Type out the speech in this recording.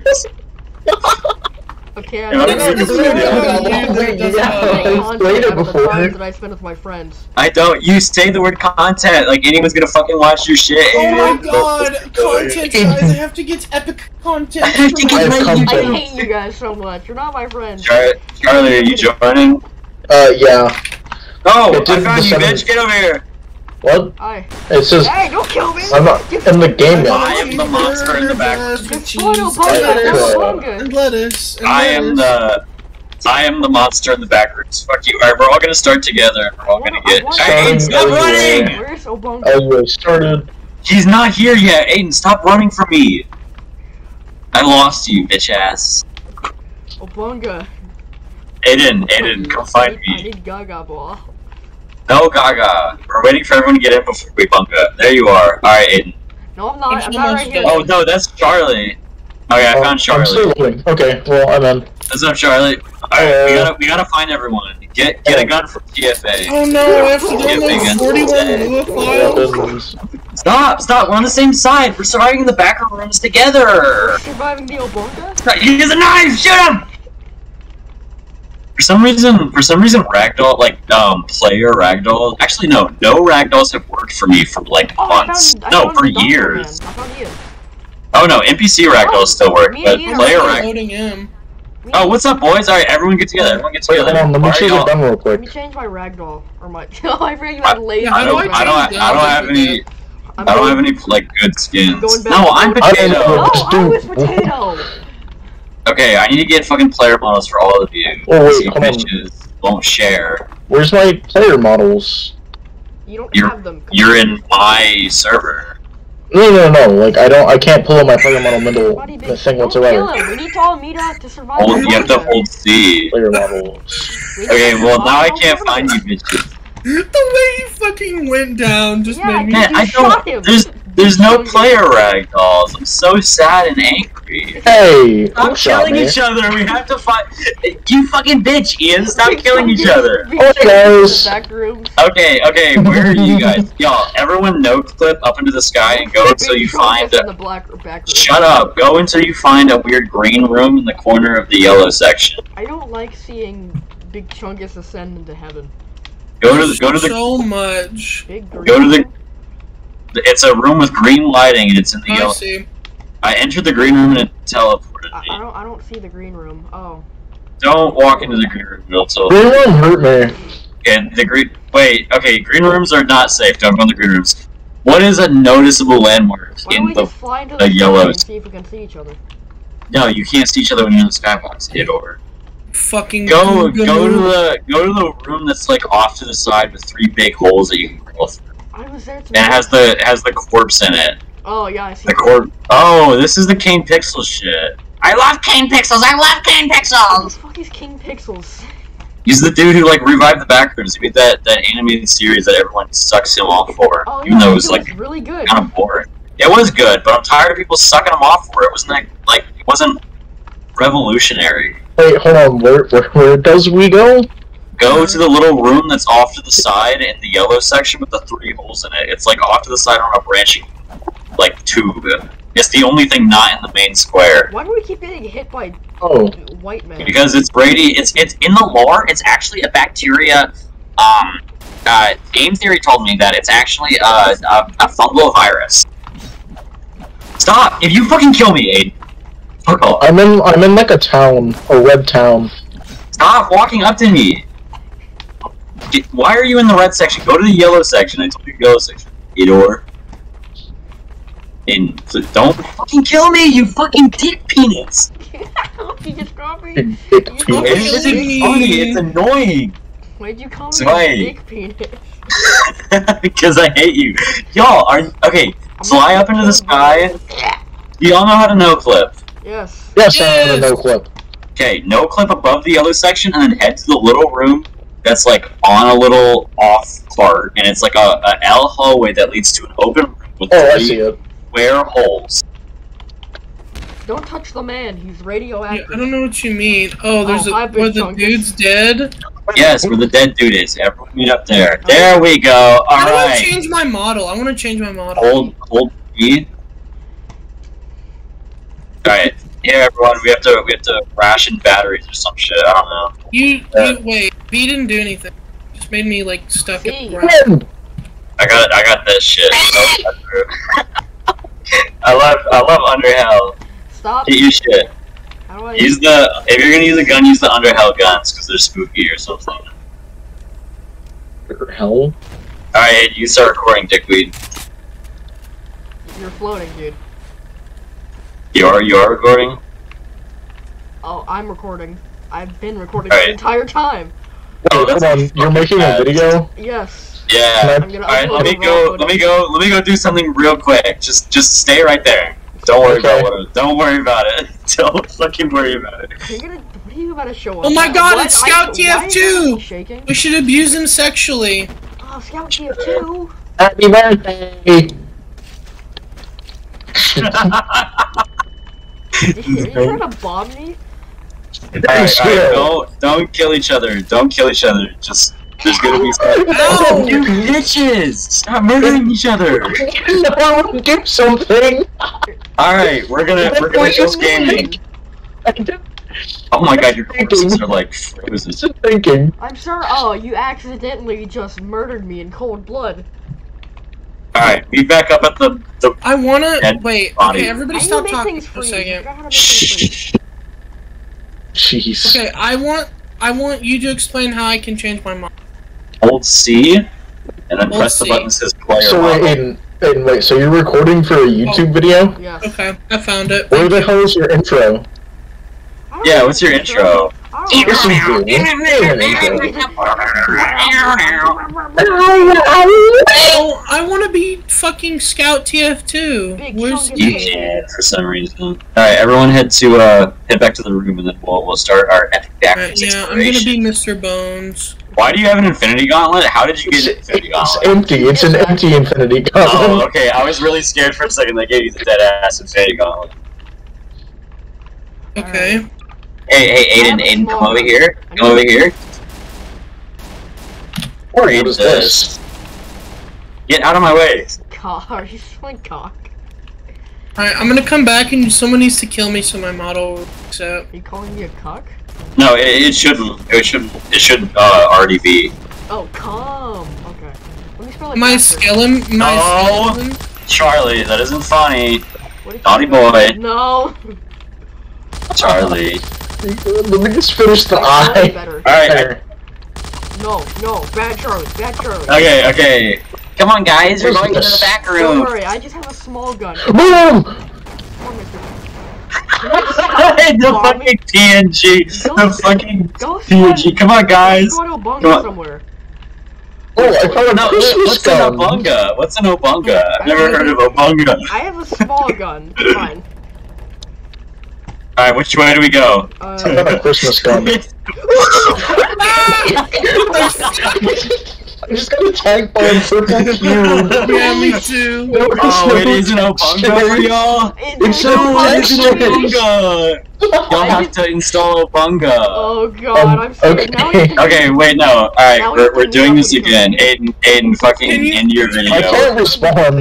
works. Okay, I content I spend with my friends. I don't. You say the word content like anyone's gonna fucking watch your shit. Oh my god, content guys, I have to get epic content. I have to get have my I hate you guys so much. You're not my friends. Char- Charlie, are you joining? Uh, yeah. Oh, I found you, bitch. Get over here. What? Hi. It says Hey, don't kill me! I'm not in the game yet. I am the monster in the back. It's fine, Cheese, lettuce, and lettuce. and I am the. I am the monster in the back rooms. Fuck you. Alright, we're all gonna start together. and We're all gonna get. Aiden, stop running! Where's Obama? Oh, you started. He's not here yet. Aiden, stop running from me. I lost you, bitch ass. Obunga. Aiden, Aiden, come find I need, I me. need Gaga ball. No, Gaga. We're waiting for everyone to get in before we bunga. There you are. Alright, Aiden. No, I'm not. I'm not right here. Oh, no, that's Charlie. Oh, yeah, I Oh, found I'm Charlie. still loading. Okay, well, I'm in. What's up, Charlie? Alright, we Uh, gotta, we gotta find everyone. Get, get a gun from TFA. Oh no, I have to Yeah, big download 41 files. Stop, stop. We're on the same side. We're surviving the back rooms together. Surviving the Obunga? He has a knife. Shoot him. For some reason, for some reason, ragdoll like um player ragdoll. Actually, no, no ragdolls have worked for me for like Oh, I months. found, I no, found for years. Man. I found you. Oh no, NPC ragdolls Oh, still work, but neither. player I'm rag. him. Oh, what's up, boys? All right, everyone get together. Everyone get Wait, together. hold on, let me Alright, choose a y'all. Let me change my ragdoll. Or my. Oh, I forgot you had lazy. Yeah, I don't, do I I don't, change I don't have any. I'm I don't going- have any like good skins. No, I'm I don't potato. know. No, I do- was potato. Okay, I need to get fucking player models for all of you. Oh, wait, See hold on. won't share. Where's my player models? You don't You're- have them. You're in my server. No, no, no. Like I don't. I can't pull up my player model middle the thing don't whatsoever. kill him. We need to all meet up to survive. Hold, you have to hold C. Player models. Okay, well now I can't find you bitches. The way he fucking went down just Yeah, made me. Man, I shot him. don't. There's there's no Don't player ragdolls. I'm so sad and angry. Hey, Stop don't killing each other. We have to fight. You fucking bitch, Ian. Stop killing each other. We Oh, guys. the Back rooms. Okay, okay. Where are you guys? Y'all, everyone, no clip up into the sky and go until you find. A, the black room. shut up. Go until you find a weird green room in the corner of the yellow section. I don't like seeing Big Chungus ascend into heaven. Go to the, go to the so much. Go to the- room? It's a room with green lighting and it's in the I yellow. see. I entered the green room and it teleported I, I don't. I don't see the green room. Oh. Don't walk into the green room. It'll tell Green one hurt me. And the green. Wait, okay, green rooms are not safe. Don't go in the green rooms. What is a noticeable landmark Why in the? just fly into the the, sky yellows. and see if we can see each other? No, you can't see each other when you're in the skybox. Hit over. Fucking Go, Google. go to the, go to the room that's like off to the side with three big holes that you can crawl through. I was there to. It has the, it has the corpse in it. Oh yeah, I see. The corpse. Oh, this is the Kane Pixel shit. I love Kane Pixels. I love Kane What Pixels. the fuck is King Pixels? He's the dude who like revived the Backrooms. He made that that animated series that everyone sucks him off for, Oh even yeah, though it it was like really good. kind of boring. It was good, but I'm tired of people sucking him off for it. It wasn't like, like it wasn't revolutionary. Wait, hold on. Where, where, where does we go? Go to the little room that's off to the side in the yellow section with the three holes in it. It's like off to the side on a branching like tube. It's the only thing not in the main square. Why do we keep getting hit by Oh, white men? Because it's Brady. It's it's in the lore. It's actually a bacteria. Um, uh, game theory told me that it's actually a, a, a fungal virus. Stop! If you fucking kill me, Aid. Fuck off. I'm in. I'm in like a town, a red town. Stop walking up to me. Get, why are you in the red section? Go to the yellow section. I told you the yellow section. Idor. And pl- don't fucking kill me, you fucking dick penis. you just called me. Big, big You penis. isn't funny. It's annoying. Why'd you call me Zwei. a dick penis? because I hate you. Y'all are okay. Fly up into the sky. You all know how to no clip. Yes. Yes, I am in a Yes. no clip. Okay, no clip above the yellow section, and then head to the little room that's like on a little off part, and it's like a, a L hallway that leads to an open room with Oh, I three square holes. Don't touch the man. He's Yeah, radioactive. I don't know what you mean. Oh, oh there's Oh, a where the Chungus. dude's dead. Yes, where the dead dude is. Everyone meet up there. Oh. There we go. All I want to change my model. I want to change my model. Hold, hold, E. All right. Here, everyone, we have to we have to ration batteries or some shit. I don't know. You, Uh, you wait. B didn't do anything. Just made me like stuck in the ground. I got I got this shit. I love I love Underhell. Stop. Get your shit. How do I? Use the if you're gonna use a gun, use the Underhell guns because they're spooky or something. Hell? All right, you start recording, Dickweed. You're floating, dude. You are you are recording. Oh, I'm recording. I've been recording Alright. the entire time. Oh, Wait, hold that's on. You're making a video? Yes. Yeah. I'm gonna All right, let me go. Let me go. Let me go do something real quick. Just just stay right there. Don't worry Okay. about what. Don't worry about it. Don't fucking worry about it. Are you gonna? What are you about to show oh us? Oh my now? God, What? it's Scout I- TF2! We should abuse him sexually. Oh, Scout TF2. Happy birthday! Are you trying to bomb me? Alright, alright, don't don't kill each other. Don't kill each other. Just there's gonna be some. Ow! you bitches! Stop murdering each other. no, do something! Alright, we're gonna we're gonna just gaming. I did- Oh my god, your corpses are like frozen. Just thinking. I'm sure. Oh, you accidentally just murdered me in cold blood. Alright, be back up at the the. I wanna wait. body. Okay, everybody How stop talking things for a second. forgot how to make things free. Jeez. Okay, I want I want you to explain how I can change my mind. Hold C, and then Hold press the button that says player. So wait, model. Aiden, Aiden, wait, so you're recording for a YouTube video? Yeah. Okay, I found it. Where the hell is your intro? Yeah, what's your intro? I Yes, don't you do. You have an intro. Oh, I want to be fucking Scout TF2. Where's chunk You can't for some reason. All right, everyone, head to uh head back to the room, and then we'll we'll start our epic Alright, backwards yeah, I'm gonna be Mr. Bones. Why do you have an Infinity Gauntlet? How did you get an Infinity it's empty. It's an empty Infinity Gauntlet. Oh, Gauntlet. okay. I was really scared for a second. They gave you the dead ass Infinity Gauntlet. Okay. Hey, hey, Aiden, Aiden, come over here. Come over here. Or What Aiden this. this? Get out of my way. Cock. he's you feeling cock? Alright, I'm gonna come back and someone needs to kill me so my model works out. Are you calling me a cock? No, it, it shouldn't. It shouldn't. It should uh, already be. Oh, come. Okay. Let me spell it My faster. skeleton, my No. skeleton. Charlie, that isn't funny. Naughty boy. No. Charlie. Let me just finish the That's eye. better. All right. No, no. Bad Charlie. Bad Charlie. Okay, okay. Come on, guys. We're going into the back room. Don't room. worry. I just have a small gun. Boom! Come on, the fucking PNG. Go- The fucking Go PNG. Come on, guys. Go to a bunker Come on. somewhere. Oh, I found a No, Christmas what's an gun. Obunga? What's an Obunga? I've never heard of Obunga. I have a small gun. Fine. Alright, which way do we go? I found Uh, a Christmas gun. I just got attacked by a purple cube. Yeah, me too. No, it's oh, no it is an Obunga for y'all? It's no, a No, an Obunga! Y'all have to install Obunga. Oh god, Um, I'm scared. okay. Now Okay, wait, no. Alright, we we're, we're doing this again. Aiden, Aiden, fucking end your video. I can't respawn.